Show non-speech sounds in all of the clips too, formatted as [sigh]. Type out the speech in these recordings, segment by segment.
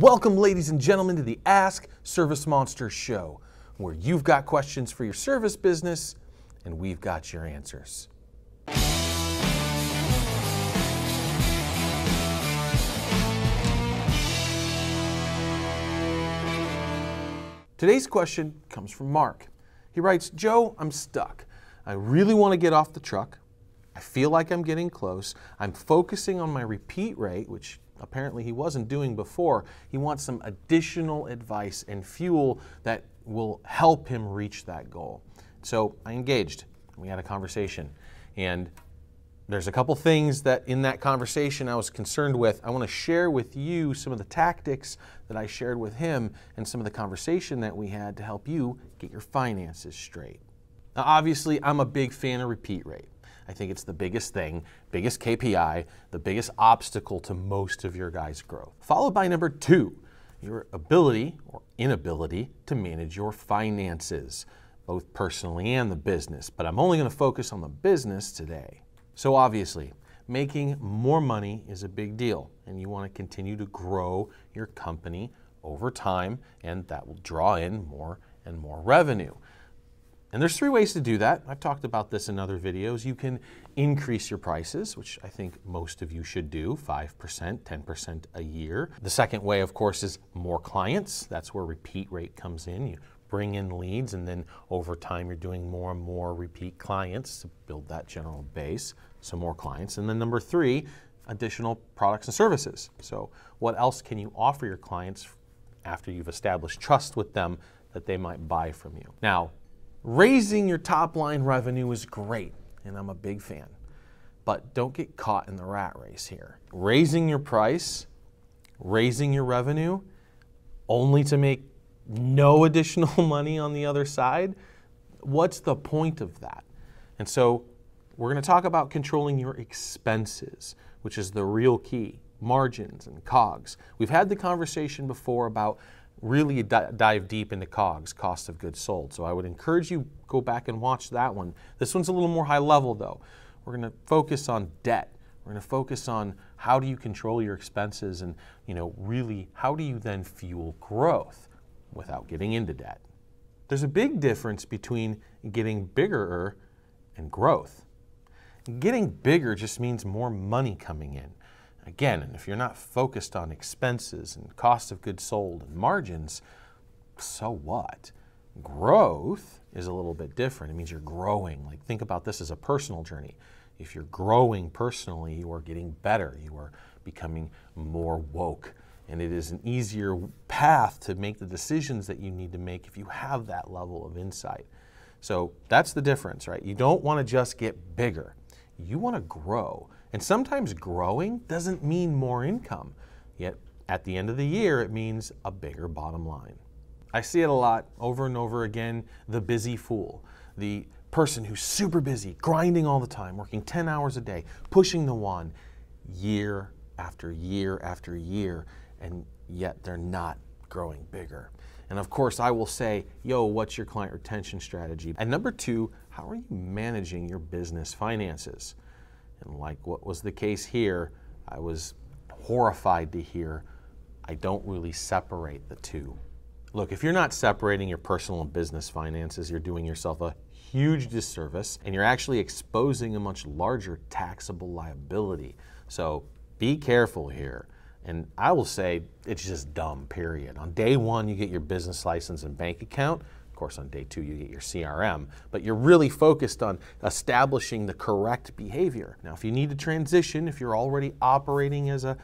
Welcome, ladies and gentlemen, to the Ask Service Monster Show, where you've got questions for your service business and we've got your answers. Today's question comes from Mark. He writes Joe, I'm stuck. I really want to get off the truck. I feel like I'm getting close. I'm focusing on my repeat rate, which apparently he wasn't doing before. He wants some additional advice and fuel that will help him reach that goal. So I engaged. We had a conversation. And there's a couple things that in that conversation I was concerned with. I want to share with you some of the tactics that I shared with him and some of the conversation that we had to help you get your finances straight. Now, obviously, I'm a big fan of repeat rate. I think it's the biggest thing, biggest KPI, the biggest obstacle to most of your guys' growth. Followed by number two, your ability or inability to manage your finances, both personally and the business. But I'm only going to focus on the business today. So, obviously, making more money is a big deal, and you want to continue to grow your company over time, and that will draw in more and more revenue. And there's three ways to do that. I've talked about this in other videos. You can increase your prices, which I think most of you should do 5%, 10% a year. The second way, of course, is more clients. That's where repeat rate comes in. You bring in leads, and then over time, you're doing more and more repeat clients to build that general base, so more clients. And then number three, additional products and services. So, what else can you offer your clients after you've established trust with them that they might buy from you? Now, raising your top line revenue is great, and I'm a big fan. But don't get caught in the rat race here. Raising your price, raising your revenue, only to make no [laughs] additional money on the other side, what's the point of that? And so we're going to talk about controlling your expenses, which is the real key margins and COGS. We've had the conversation before about really dive deep into COGS, cost of goods sold. So I would encourage you go back and watch that one. This one's a little more high level though. We're going to focus on debt. We're going to focus on how do you control your expenses and, you know, really how do you then fuel growth? without getting into debt. There's a big difference between getting bigger and growth. Getting bigger just means more money coming in. Again, if you're not focused on expenses and cost of goods sold and margins, so what? Growth is a little bit different. It means you're growing. Like think about this as a personal journey. If you're growing personally, you are getting better. You are becoming more woke and it is an easier path to make the decisions that you need to make if you have that level of insight. So that's the difference, right? You don't want to just get bigger, you want to grow. And sometimes growing doesn't mean more income, yet at the end of the year, it means a bigger bottom line. I see it a lot over and over again the busy fool, the person who's super busy, grinding all the time, working 10 hours a day, pushing the one year after year after year and yet they're not growing bigger. And of course, I will say, yo, what's your client retention strategy? And number two, how are you managing your business finances? And like what was the case here, I was horrified to hear I don't really separate the two. Look, if you're not separating your personal and business finances, you're doing yourself a huge disservice and you're actually exposing a much larger taxable liability. So be careful here. And I will say it's just dumb, period. On day one, you get your business license and bank account. Course, on day two, you get your CRM. But you're really focused on establishing the correct behavior. Now, if you need to transition, if you're already operating as a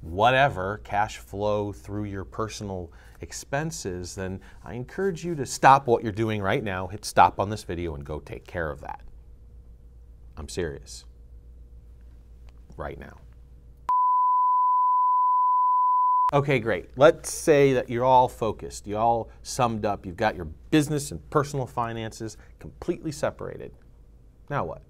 whatever cash flow through your personal expenses, then I encourage you to stop what you're doing right now, hit stop on this video, and go take care of that. I'm serious. Right now. Okay, great. Let's say that you're all focused, you all summed up, you've got your business and personal finances completely separated. Now what?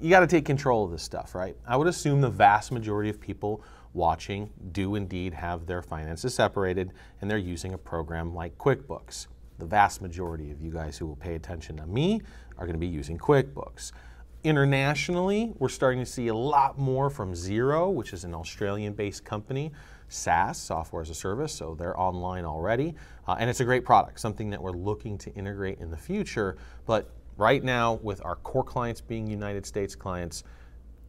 You got to take control of this stuff, right? I would assume the vast majority of people watching do indeed have their finances separated and they're using a program like QuickBooks. The vast majority of you guys who will pay attention to me are going to be using QuickBooks. Internationally, we're starting to see a lot more from Xero, which is an Australian based company SaaS, software as a service, so they're online already. Uh, and it's a great product, something that we're looking to integrate in the future. But right now, with our core clients being United States clients,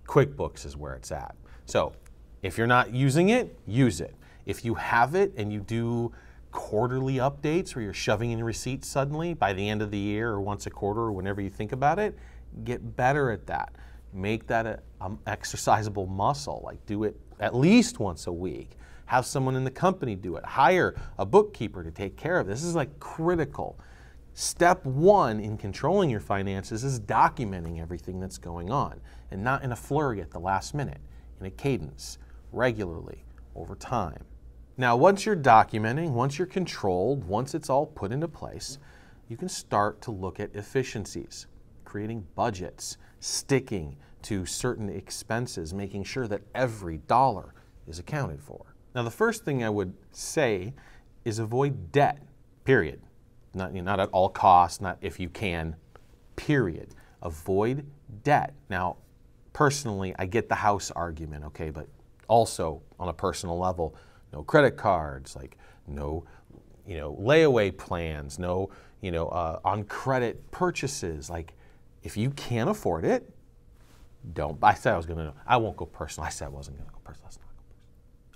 QuickBooks is where it's at. So if you're not using it, use it. If you have it and you do quarterly updates where you're shoving in receipts suddenly by the end of the year or once a quarter or whenever you think about it, get better at that. Make that an um, exercisable muscle. Like do it at least once a week. Have someone in the company do it. Hire a bookkeeper to take care of this. This is like critical. Step one in controlling your finances is documenting everything that's going on and not in a flurry at the last minute, in a cadence, regularly, over time. Now, once you're documenting, once you're controlled, once it's all put into place, you can start to look at efficiencies, creating budgets, sticking to certain expenses, making sure that every dollar is accounted for. Now, the first thing I would say is avoid debt, period. Not, you know, not at all costs, not if you can, period. Avoid debt. Now, personally, I get the house argument, okay, but also on a personal level, no credit cards, like no, you know, layaway plans, no, you know, uh, on credit purchases. Like, if you can't afford it, don't. I said I was gonna. I won't go personal. I said I wasn't gonna go personal. Go personal.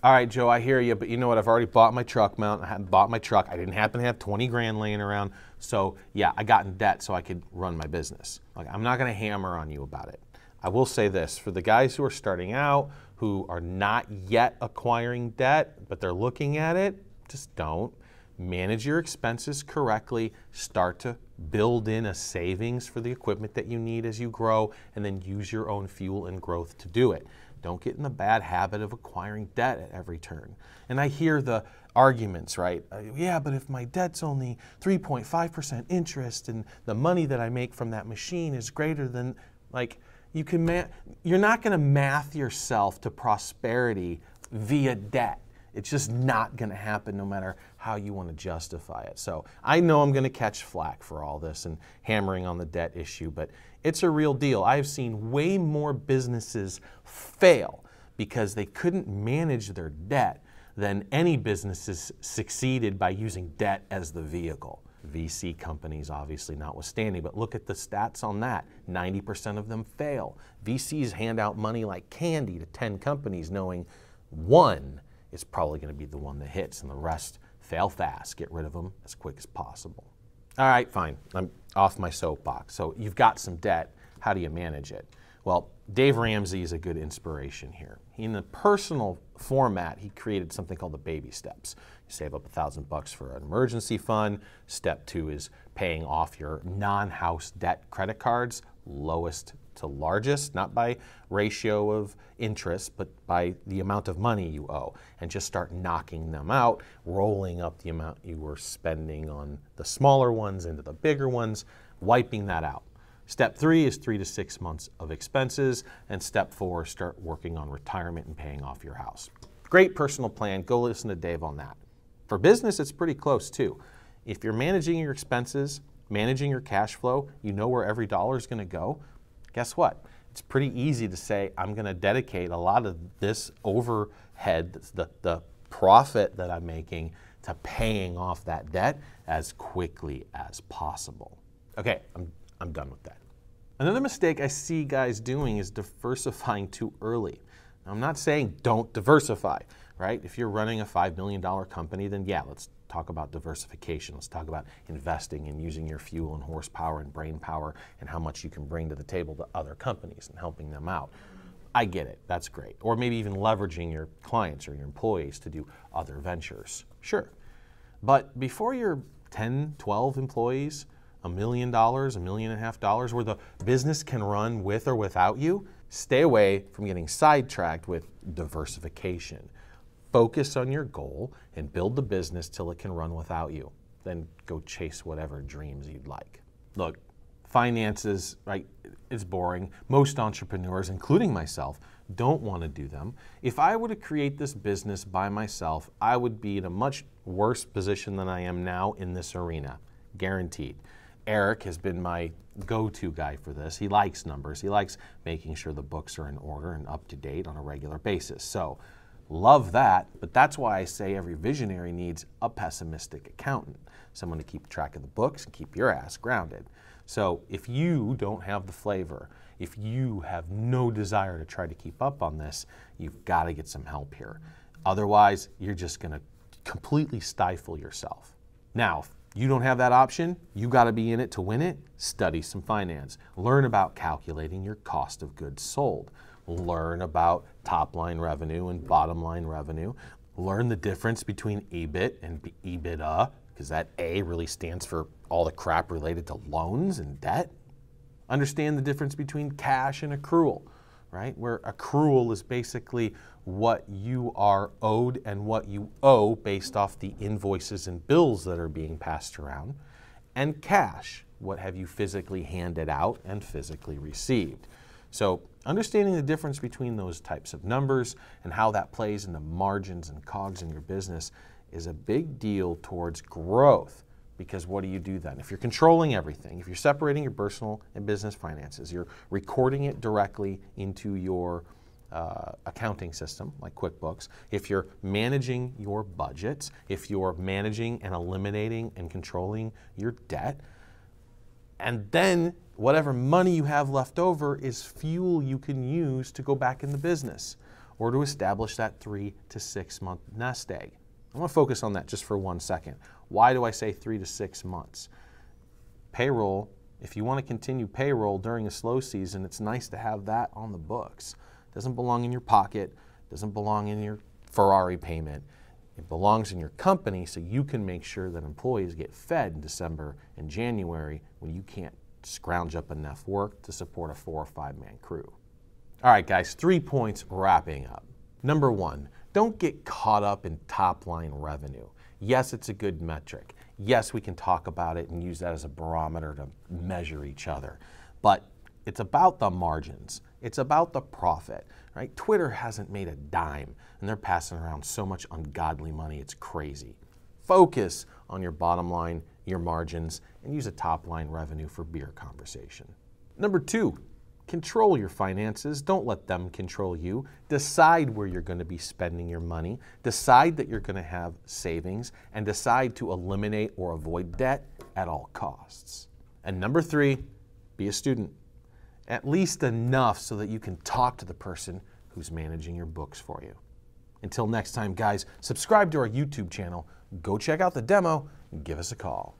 All right, Joe, I hear you, but you know what? I've already bought my truck mount. I hadn't bought my truck. I didn't happen to have 20 grand laying around. So yeah, I got in debt so I could run my business. Like, I'm not gonna hammer on you about it. I will say this for the guys who are starting out, who are not yet acquiring debt, but they're looking at it, just don't. Manage your expenses correctly, start to build in a savings for the equipment that you need as you grow, and then use your own fuel and growth to do it. Don't get in the bad habit of acquiring debt at every turn. And I hear the arguments, right? Uh, yeah, but if my debt's only 3.5% interest and the money that I make from that machine is greater than, like, you can ma- you're not going to math yourself to prosperity via debt. It's just not going to happen no matter how you want to justify it. So I know I'm going to catch flack for all this and hammering on the debt issue, but it's a real deal. I've seen way more businesses fail because they couldn't manage their debt than any businesses succeeded by using debt as the vehicle. VC companies, obviously notwithstanding, but look at the stats on that. 90% of them fail. VCs hand out money like candy to 10 companies, knowing one is probably going to be the one that hits, and the rest fail fast. Get rid of them as quick as possible. All right, fine. I'm off my soapbox. So you've got some debt. How do you manage it? Well, Dave Ramsey is a good inspiration here. In the personal format, he created something called the baby steps. You save up a thousand bucks for an emergency fund. Step two is paying off your non-house debt credit cards, lowest to largest, not by ratio of interest, but by the amount of money you owe, and just start knocking them out, rolling up the amount you were spending on the smaller ones into the bigger ones, wiping that out. Step three is three to six months of expenses. And step four, start working on retirement and paying off your house. Great personal plan. Go listen to Dave on that. For business, it's pretty close too. If you're managing your expenses, managing your cash flow, you know where every dollar is going to go, guess what? It's pretty easy to say, I'm going to dedicate a lot of this overhead, the, the profit that I'm making, to paying off that debt as quickly as possible. Okay, I'm I'm done with that. Another mistake I see guys doing is diversifying too early. Now, I'm not saying don't diversify, right? If you're running a $5 million company, then yeah, let's talk about diversification. Let's talk about investing and using your fuel and horsepower and brain power and how much you can bring to the table to other companies and helping them out. I get it, that's great. Or maybe even leveraging your clients or your employees to do other ventures. Sure. But before you're 10, 12 employees, a million dollars, a million and a half dollars, where the business can run with or without you, stay away from getting sidetracked with diversification. Focus on your goal and build the business till it can run without you. Then go chase whatever dreams you'd like. Look, finances, right, it's boring. Most entrepreneurs, including myself, don't want to do them. If I were to create this business by myself, I would be in a much worse position than I am now in this arena, guaranteed. Eric has been my go to guy for this. He likes numbers, he likes making sure the books are in order and up to date on a regular basis. So Love that, but that's why I say every visionary needs a pessimistic accountant, someone to keep track of the books and keep your ass grounded. So if you don't have the flavor, if you have no desire to try to keep up on this, you've got to get some help here. Otherwise, you're just going to completely stifle yourself. Now, if you don't have that option, you got to be in it to win it. Study some finance. Learn about calculating your cost of goods sold. Learn about top line revenue and bottom line revenue. Learn the difference between EBIT and EBITDA, because that A really stands for all the crap related to loans and debt. Understand the difference between cash and accrual, right? Where accrual is basically what you are owed and what you owe based off the invoices and bills that are being passed around, and cash, what have you physically handed out and physically received. So, understanding the difference between those types of numbers and how that plays into margins and cogs in your business is a big deal towards growth. Because what do you do then? If you're controlling everything, if you're separating your personal and business finances, you're recording it directly into your uh, accounting system like QuickBooks, if you're managing your budgets, if you're managing and eliminating and controlling your debt, and then whatever money you have left over is fuel you can use to go back in the business or to establish that three to six month nest egg. I want to focus on that just for one second. Why do I say three to six months? Payroll, if you want to continue payroll during a slow season, it's nice to have that on the books It doesn't belong in your pocket, doesn't belong in your Ferrari payment. It belongs in your company so you can make sure that employees get fed in December and January when you can't scrounge up enough work to support a four or five man crew. All right, guys, three points wrapping up. Number one, don't get caught up in top line revenue. Yes, it's a good metric. Yes, we can talk about it and use that as a barometer to measure each other. But it's about the margins. It's about the profit, right? Twitter hasn't made a dime, and they're passing around so much ungodly money, it's crazy. Focus on your bottom line, your margins, and use a top line revenue for beer conversation. Number two, control your finances. Don't let them control you. Decide where you're going to be spending your money. Decide that you're going to have savings and decide to eliminate or avoid debt at all costs. And number three, be a student at least enough so that you can talk to the person who's managing your books for you. Until next time, guys, subscribe to our YouTube channel, go check out the demo, give us a call.